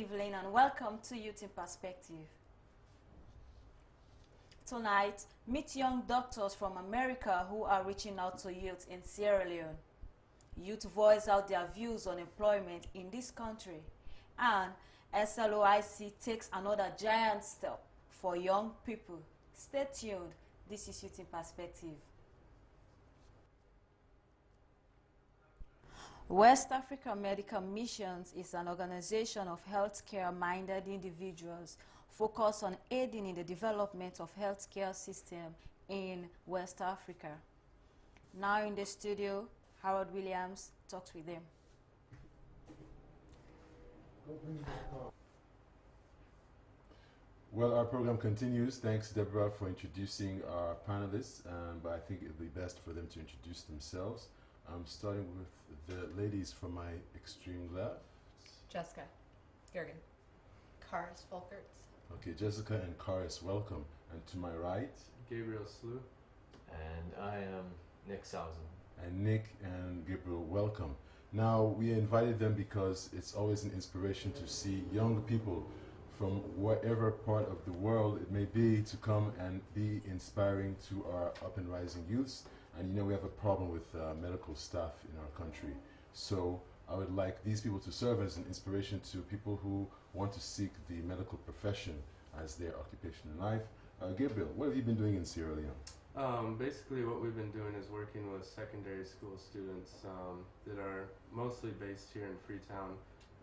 evening and welcome to Youth in Perspective. Tonight, meet young doctors from America who are reaching out to youth in Sierra Leone. Youth voice out their views on employment in this country and SLOIC takes another giant step for young people. Stay tuned. This is Youth in Perspective. West Africa Medical Missions is an organization of healthcare-minded individuals focused on aiding in the development of healthcare system in West Africa. Now in the studio, Harold Williams talks with them. Well, our program continues. Thanks, Deborah, for introducing our panelists, um, but I think it would be best for them to introduce themselves. I'm starting with the ladies from my extreme left. Jessica. Gergen. Karis Folkerts. Okay, Jessica and Karis, welcome. And to my right, Gabriel Slew. And I am Nick Sousen. and Nick and Gabriel, welcome. Now, we invited them because it's always an inspiration to see young people from whatever part of the world it may be to come and be inspiring to our up and rising youths. And you know, we have a problem with uh, medical staff in our country. So, I would like these people to serve as an inspiration to people who want to seek the medical profession as their occupation in life. Uh, Gabriel, what have you been doing in Sierra Leone? Um, basically, what we've been doing is working with secondary school students um, that are mostly based here in Freetown.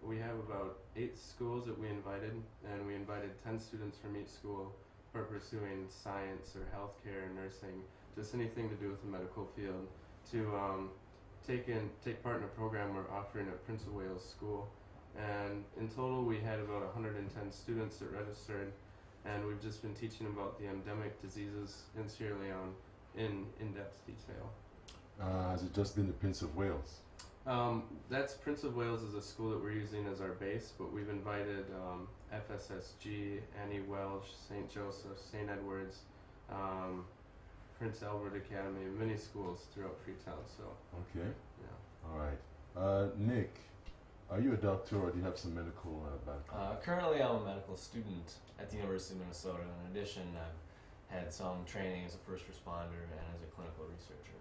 We have about eight schools that we invited, and we invited 10 students from each school are pursuing science or healthcare, nursing, just anything to do with the medical field, to um, take in take part in a program we're offering at Prince of Wales School. And in total, we had about 110 students that registered, and we've just been teaching about the endemic diseases in Sierra Leone in in-depth detail. Uh, has it just been the Prince of Wales? Um, that's Prince of Wales is a school that we're using as our base, but we've invited um, FSSG, Annie Walsh, St. Joseph, St. Edwards, um, Prince Albert Academy, many schools throughout Freetown. So Okay, yeah. all right. Uh, Nick, are you a doctor or do you have some medical uh, background? Uh, currently, I'm a medical student at the University of Minnesota. In addition, I've had some training as a first responder and as a clinical researcher.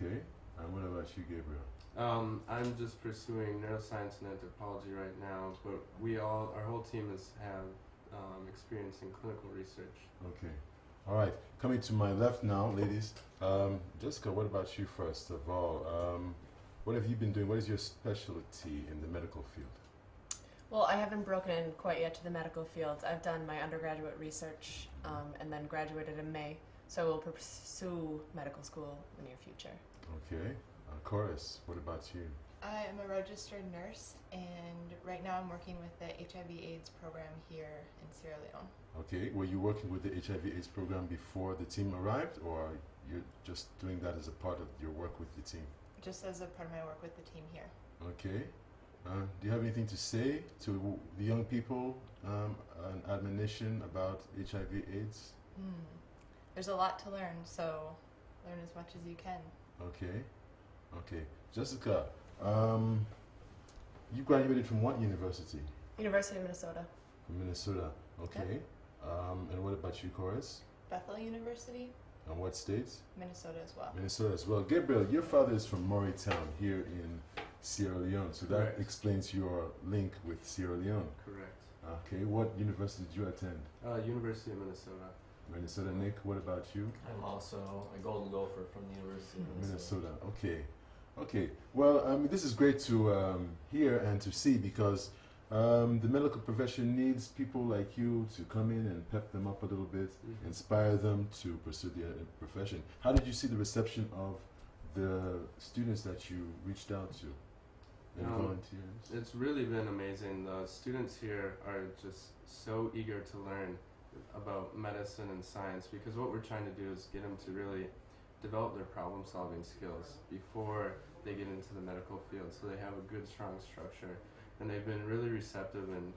okay, and what about you, Gabriel? Um, I'm just pursuing neuroscience and anthropology right now, but we all, our whole team is have um, experience in clinical research. Okay, all right. Coming to my left now, ladies. Um, Jessica, what about you first of all? Um, what have you been doing? What is your specialty in the medical field? Well, I haven't broken in quite yet to the medical field. I've done my undergraduate research um, and then graduated in May, so I will pursue medical school in the near future. Okay, uh, Karis, what about you? I am a registered nurse, and right now I'm working with the HIV/AIDS program here in Sierra Leone. Okay, were you working with the HIV/AIDS program before the team arrived, or you're just doing that as a part of your work with the team? Just as a part of my work with the team here. Okay. Uh, do you have anything to say to the young people, um, an admonition about HIV/AIDS? Hmm. There's a lot to learn, so learn as much as you can. Okay. Okay. Jessica, um, you graduated from what university? University of Minnesota. From Minnesota. Okay. Um, and what about you, Karis? Bethel University, And what states? Minnesota as well. Minnesota as well. Gabriel, your father is from Murray Town here in Sierra Leone, so that Correct. explains your link with Sierra Leone. Correct. Okay. What university did you attend? Uh, University of Minnesota. Minnesota. Nick, what about you? I'm also a Golden Gopher from the University of Minnesota. Minnesota. Okay, okay. Well, I mean, this is great to um, hear and to see because um, the medical profession needs people like you to come in and pep them up a little bit, Mhm. inspire them to pursue their profession. How did you see the reception of the students that you reached out to? Any Um, volunteers? It's really been amazing. The students here are just so eager to learn about medicine and science because what we're trying to do is get them to really develop their problem solving skills before they get into the medical field so they have a good, strong structure. And they've been really receptive and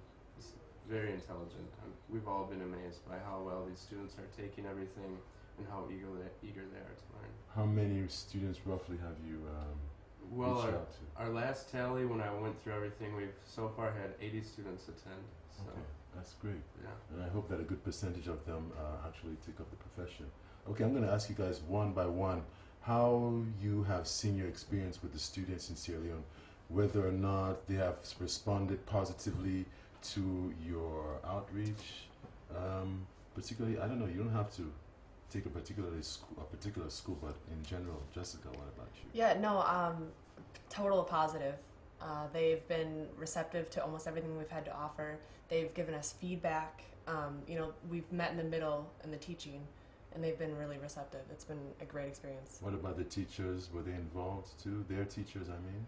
very intelligent. We've all been amazed by how well these students are taking everything and how eager they, eager they are to learn. How many students roughly have you um, Well, our, out to? our last tally, when I went through everything, we've so far had 80 students attend. So, Okay, that's great. yeah. And I hope that a good percentage of them uh, actually take up the profession. Okay, I'm going to ask you guys one by one how you have seen your experience with the students in Sierra Leone, whether or not they have responded positively to your outreach. Um, particularly, I don't know, you don't have to take a particular school, a particular school, but in general, Jessica, what about you? Yeah, no, um, total positive. Uh, they've been receptive to almost everything we've had to offer. They've given us feedback. Um, you know, we've met in the middle in the teaching, and they've been really receptive. It's been a great experience. What about the teachers? Were they involved too? Their teachers, I mean?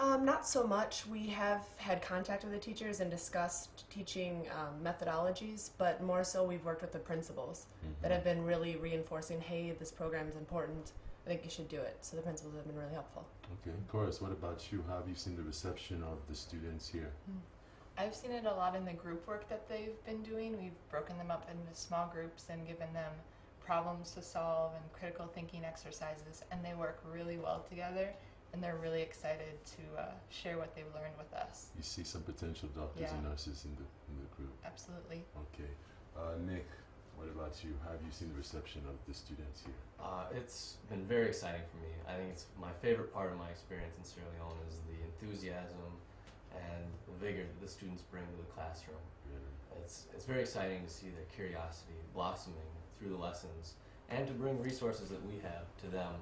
Um, not so much. We have had contact with the teachers and discussed teaching um, methodologies, but more so we've worked with the principals that Mhm. have been really reinforcing, hey, this program is important. I think you should do it. So the principals have been really helpful. Okay, Karis, what about you? How have you seen the reception of the students here? I've seen it a lot in the group work that they've been doing. We've broken them up into small groups and given them problems to solve and critical thinking exercises, and they work really well together. And they're really excited to uh, share what they've learned with us. You see some potential doctors and nurses in the in the group. Absolutely. Okay, uh, Nick, what about you? How have you seen the reception of the students here? Uh, it's been very exciting for me. I think it's my favorite part of my experience in Sierra Leone is the enthusiasm and the vigor that the students bring to the classroom. It's, it's very exciting to see their curiosity blossoming through the lessons and to bring resources that we have to them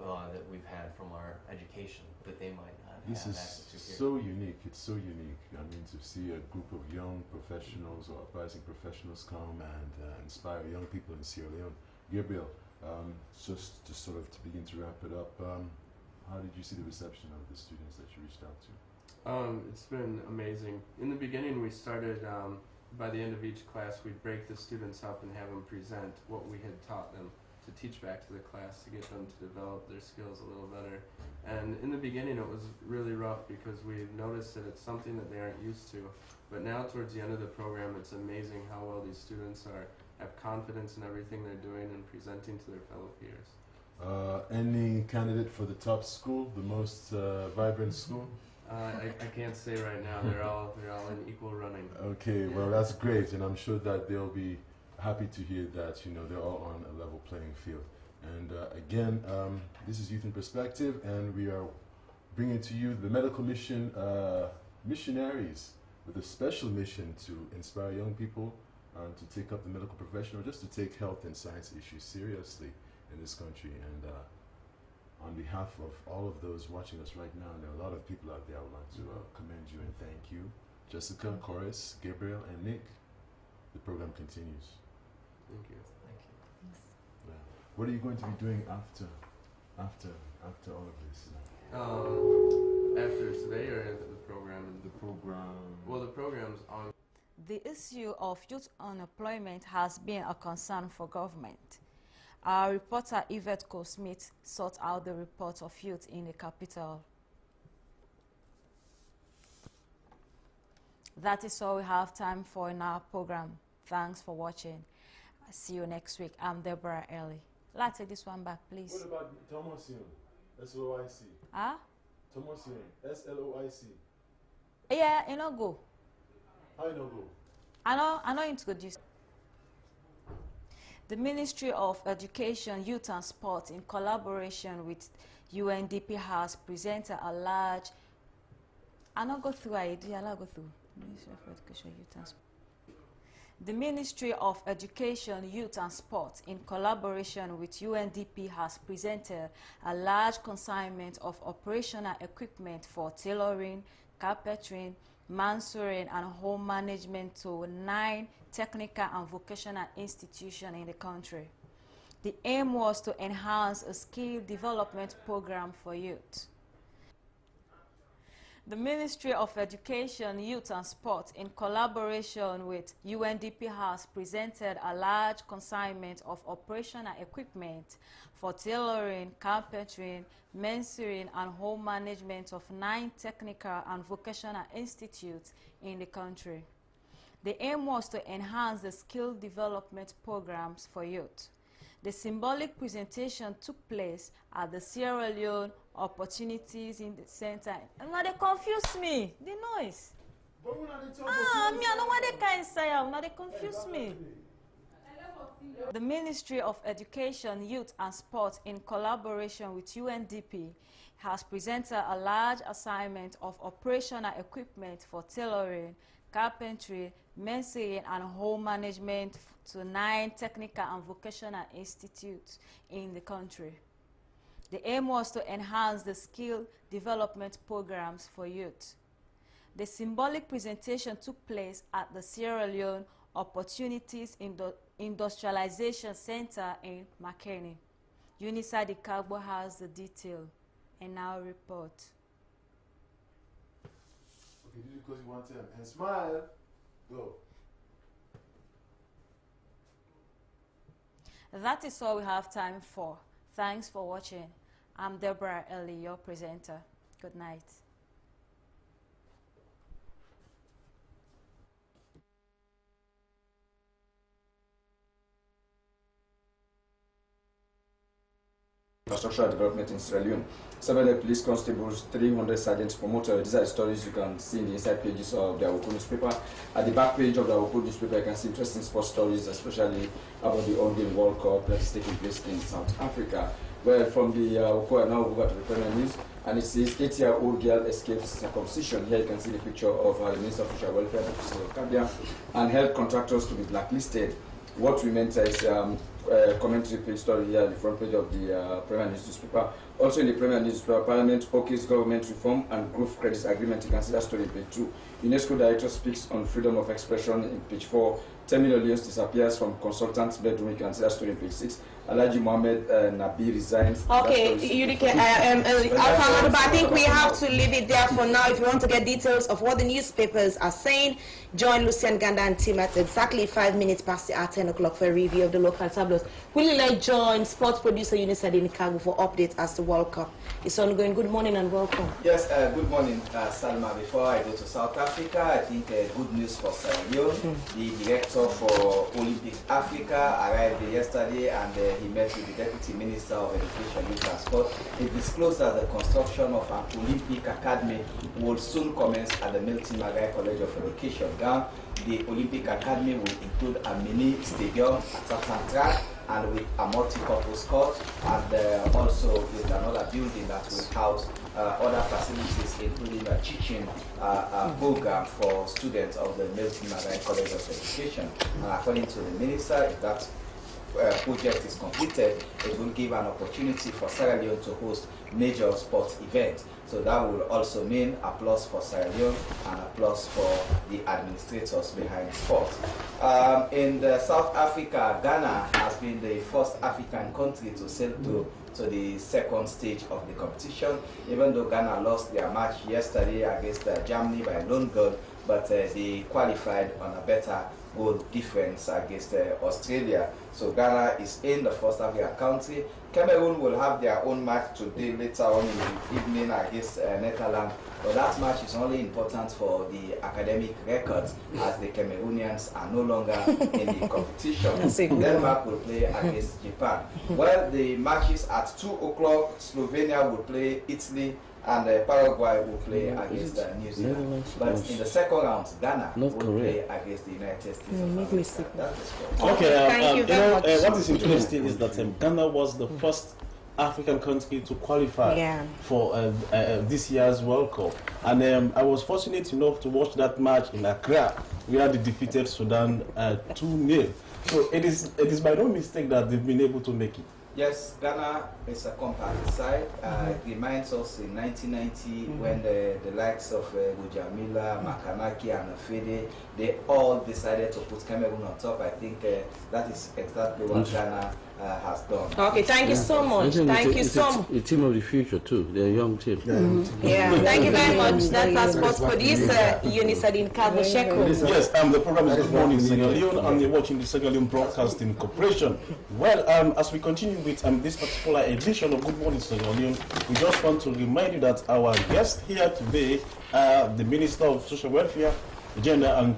uh, that we've had from our education that they might This is access to here. so unique. It's so unique. I mean, to see a group of young professionals or uprising professionals come and uh, inspire young people in Sierra Leone. Gabriel, um, just to sort of to begin to wrap it up, um, how did you see the reception of the students that you reached out to? Um, it's been amazing. In the beginning, we started, um, by the end of each class, we'd break the students up and have them present what we had taught them to teach back to the class to get them to develop their skills a little better. And in the beginning, it was really rough because we noticed that it's something that they aren't used to. But now, towards the end of the program, it's amazing how well these students are have confidence in everything they're doing and presenting to their fellow peers. Uh, any candidate for the top school, the most uh, vibrant school? Uh, I, I can't say right now. They're all they're all in equal running. Okay, well that's great, and I'm sure that they'll be happy to hear that you know they're all on a level playing field. And uh, again, um, this is Youth in Perspective, and we are bringing to you the medical mission uh, missionaries with a special mission to inspire young people um, to take up the medical profession or just to take health and science issues seriously in this country. And uh, on behalf of all of those watching us right now, and there are a lot of people out there, I would like to uh, commend you and thank you. Jessica, Karis, Gabriel, and Nick. The program continues. Thank you. Thank you. Yeah. What are you going to be doing after, after, after all of this? Um, after today or after the program? The program. Well, the program's on. The issue of youth unemployment has been a concern for government. Our reporter Yvette Smith sought out the report of youth in the capital. That is all we have time for in our program. Thanks for watching. See you next week. I'm Deborah Ellie. Let's take this one back, please. What about Thomasion? S O I C. Ah? Thomasion. S L O I C. Yeah, you know, go. How you know go? I know, I know introduce. The Ministry of Education, Youth and Sport, in collaboration with UNDP, has presented a large. I not go through idea. I go through Ministry of Education, Youth and Sport. The Ministry of Education, Youth and Sport, in collaboration with UNDP, has presented a large consignment of operational equipment for tailoring, carpentering, mentoring, and home management to nine technical and vocational institutions in the country. The aim was to enhance a skill development program for youth. The Ministry of Education, Youth and Sport, in collaboration with UNDP, has presented a large consignment of operational equipment for tailoring, carpentering, mentoring, and home management of nine technical and vocational institutes in the country. The aim was to enhance the skill development programs for youth. The symbolic presentation took place at the Sierra Leone Opportunities in the Center. And now they confuse me. The noise. Ah, me, I know what they can say. Now they confuse me. The Ministry of Education, Youth and Sport, in collaboration with UNDP, has presented a large assignment of operational equipment for tailoring, carpentry, mensing, and home management to nine technical and vocational institutes in the country. The aim was to enhance the skill development programs for youth. The symbolic presentation took place at the Sierra Leone Opportunities Indo Industrialization Center in Makeni. Unisa de Cagbo has the detail and now report. It because you want. And smile. Go. That is all we have time for. Thanks for watching. I'm Deborah Ellie, your presenter. Good night. Infrastructural development in Sierra Leone. 700 police constables, 300 sergeants promoted. These are the stories you can see in the inside pages of the Awoko newspaper. At the back page of the Awoko newspaper, you can see interesting sports stories, especially about the ongoing World Cup that is taking place in South Africa. Well, from the uh, Awoko, I now to the Premier News, and it says eight-year-old girl escapes circumcision. Here you can see the picture of uh, the Minister of Social Welfare, Dr. Kabia, and health contractors to be blacklisted. What we meant is um, uh, commentary page story here, the front page of the uh, Premier News newspaper. Also in the Premier News newspaper, Parliament OK's government reform and growth credits agreement. You can see that story in page two. UNESCO director speaks on freedom of expression in page four. 10 million leones disappears from consultant's bedroom. You can see that story in page six. Alaji Mohammed uh, Nabi resigns. Okay, That story is- Yudike, uh, um, uh, Alpha, but I think we have to leave it there for now. If you want to get details of what the newspapers are saying, join Lucian Ganda and team at exactly five minutes past the hour, 10 o'clock for a review of the local tabloids. Will you like join sports producer Eunice Adinikagu for updates as the World Cup is ongoing? Good morning and welcome. Yes, uh, good morning, uh, Salma. Before I go to South Africa, I think uh, good news for Sierra Leone. The director for Olympic Africa arrived yesterday and uh, he met with the Deputy Minister of Education, Youth and Sport. He disclosed that the construction of an Olympic Academy will soon commence at the Milton Margai College of Education, Ghana. The Olympic Academy will include a mini stadium, a track, and with a multi-purpose court and uh, also with another building that will house uh, other facilities including a teaching uh, uh, program for students of the Milton Margai College of Education. And according to the minister, that uh, project is completed, it will give an opportunity for Sierra Leone to host major sports events. So that will also mean a plus for Sierra Leone and a plus for the administrators behind sport. Um, in South Africa, Ghana has been the first African country to sail to to the second stage of the competition. Even though Ghana lost their match yesterday against uh, Germany by lone goal, but uh, they qualified on a better goal difference against uh, Australia. So Ghana is in the first of African country. Cameroon will have their own match today later on in the evening against uh, Netherlands. But that match is only important for the academic records as the Cameroonians are no longer in the competition. That's a good Denmark will play against Japan. Well, the matches at 2 o'clock, Slovenia will play Italy and uh, Paraguay will play against uh, New Zealand. Netherlands But was in the second round, Ghana North will Korea. play against the United States. You of make me America. sick. That is. Okay, um, Thank um, you you know, uh, what is interesting is that um, Ghana was the first African country to qualify Yeah. for uh, uh, this year's World Cup. And um, I was fortunate enough to watch that match in Accra, where they defeated Sudan uh, 2 0. So it is, it is by no mistake that they've been able to make it. Yes, Ghana is a compact side. Uh, It reminds us in 1990 when the, the likes of uh, Gujamila, Makanaky, and Afede, they all decided to put Cameroon on top. I think uh, that is exactly what Ghana uh, has done. Okay, thank you so much. Thank it's you it's so much. a team of the future too. They're a young team. Yeah, thank you very much. That's our sports producer, Eunice Adinikagu Sheko. Yes, um, the program is Good Morning Sierra Leone, and you're watching the Sierra Leone Broadcasting Corporation. Well, um, as we continue with um, this particular edition of Good Morning Sierra Leone, we just want to remind you that our guest here today, uh, the Minister of Social Welfare, Gender and